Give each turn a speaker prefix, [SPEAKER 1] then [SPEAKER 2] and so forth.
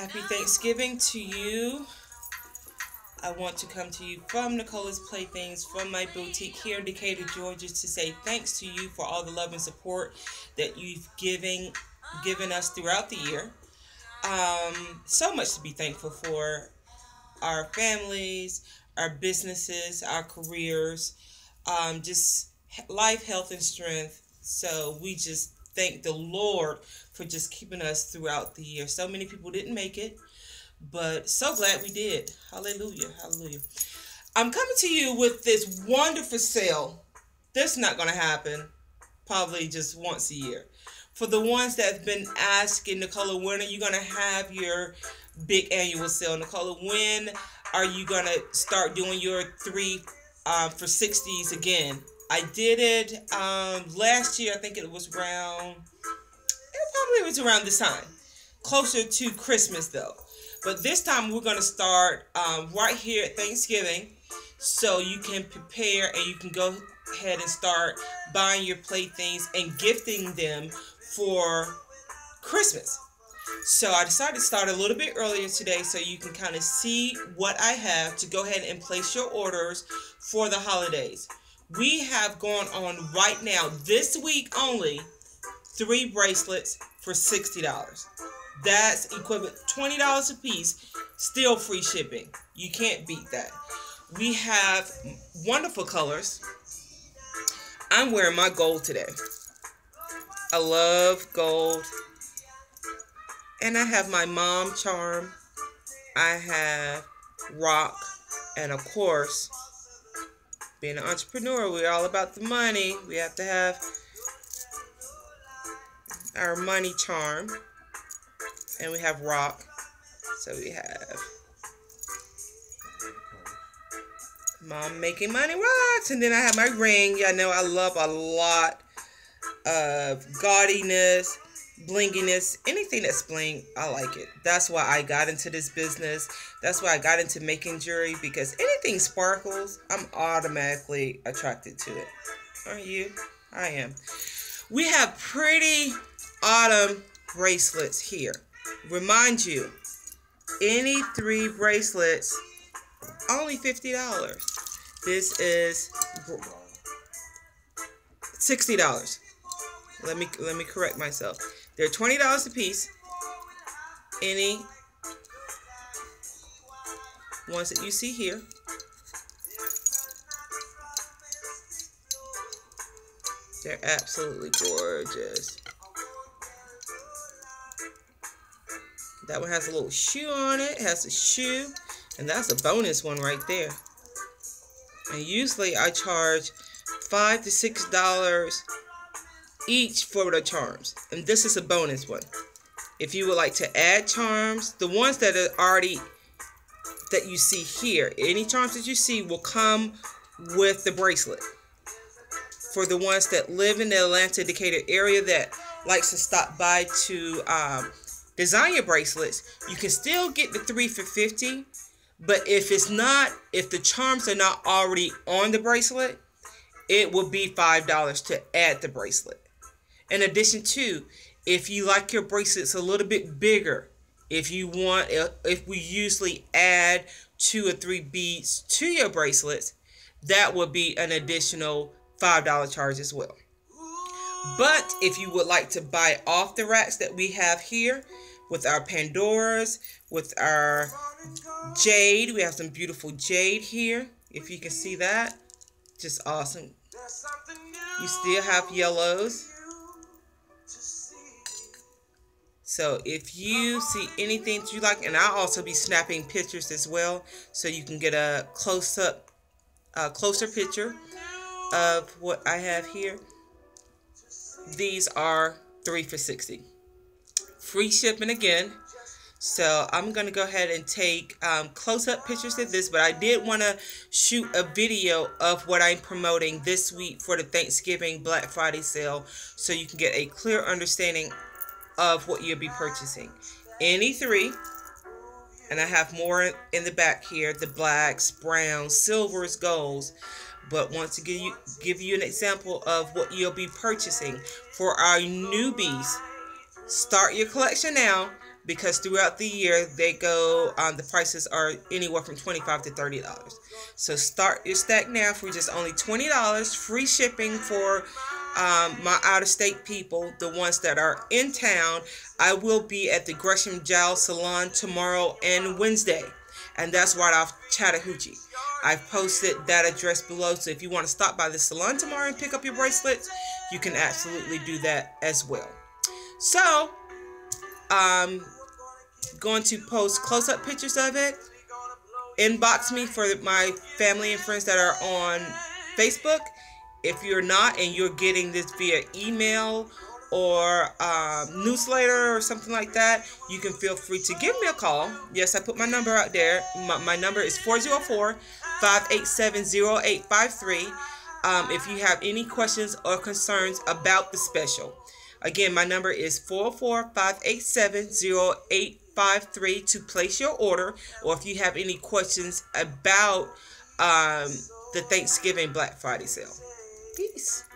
[SPEAKER 1] Happy Thanksgiving to you. I want to come to you from Nicola's Playthings from my boutique here in Decatur, Georgia to say thanks to you for all the love and support that you've given given us throughout the year. Um, so much to be thankful for our families, our businesses, our careers, um, just life, health, and strength. So we just thank the Lord for just keeping us throughout the year. So many people didn't make it, but so glad we did. Hallelujah. Hallelujah. I'm coming to you with this wonderful sale. This not going to happen probably just once a year. For the ones that have been asking Nicola, when are you going to have your big annual sale? Nicola, when are you going to start doing your three uh, for 60s again? I did it um, last year. I think it was around, it probably was around this time. Closer to Christmas though. But this time we're going to start um, right here at Thanksgiving. So you can prepare and you can go ahead and start buying your playthings and gifting them for Christmas. So I decided to start a little bit earlier today so you can kind of see what I have to go ahead and place your orders for the holidays. We have gone on right now, this week only, three bracelets for $60. That's equivalent $20 a piece, still free shipping. You can't beat that. We have wonderful colors. I'm wearing my gold today. I love gold. And I have my mom charm. I have rock. And of course, being an entrepreneur, we're all about the money. We have to have our money charm. And we have rock. So we have mom making money rocks. And then I have my ring. Y'all know I love a lot of gaudiness, blinginess, anything that's bling, I like it. That's why I got into this business. That's why I got into making jewelry because anything sparkles, I'm automatically attracted to it. Are you? I am. We have pretty autumn bracelets here. Remind you, any three bracelets, only $50. This is $60. Let me let me correct myself. They're twenty dollars a piece. Any ones that you see here. They're absolutely gorgeous. That one has a little shoe on it. it has a shoe. And that's a bonus one right there. And usually I charge five to six dollars each for the charms. And this is a bonus one. If you would like to add charms, the ones that are already that you see here, any charms that you see will come with the bracelet. For the ones that live in the Atlanta Decatur area that likes to stop by to um, design your bracelets, you can still get the three for 50 but if it's not, if the charms are not already on the bracelet, it will be $5 to add the bracelet. In addition to, if you like your bracelets a little bit bigger, if you want, uh, if we usually add two or three beads to your bracelets, that would be an additional $5 charge as well. But if you would like to buy off the racks that we have here with our Pandoras, with our jade, we have some beautiful jade here. If you can see that, just awesome. You still have yellows. So if you see anything that you like, and I'll also be snapping pictures as well, so you can get a close-up, a closer picture of what I have here. These are three for 60. Free shipping again. So I'm going to go ahead and take um, close-up pictures of this, but I did want to shoot a video of what I'm promoting this week for the Thanksgiving Black Friday sale so you can get a clear understanding of what you'll be purchasing. Any three, and I have more in the back here, the blacks, browns, silvers, golds. But want to give you give you an example of what you'll be purchasing for our newbies. Start your collection now because throughout the year they go um, the prices are anywhere from 25 to 30 dollars so start your stack now for just only 20 dollars free shipping for um, my out-of-state people the ones that are in town i will be at the gresham giles salon tomorrow and wednesday and that's right off chattahoochee i've posted that address below so if you want to stop by the salon tomorrow and pick up your bracelets you can absolutely do that as well so um going to post close-up pictures of it. Inbox me for my family and friends that are on Facebook. If you're not and you're getting this via email or um, newsletter or something like that, you can feel free to give me a call. Yes, I put my number out there. My, my number is 404 587 0853. Um, if you have any questions or concerns about the special. Again, my number is 404 587 0853 to place your order, or if you have any questions about um, the Thanksgiving Black Friday sale. Peace.